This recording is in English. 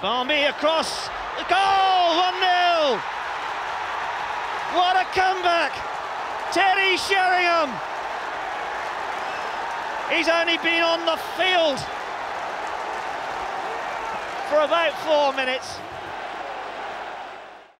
Barmby across. The goal, 1-0. What a comeback. Teddy Sheringham. He's only been on the field for about four minutes.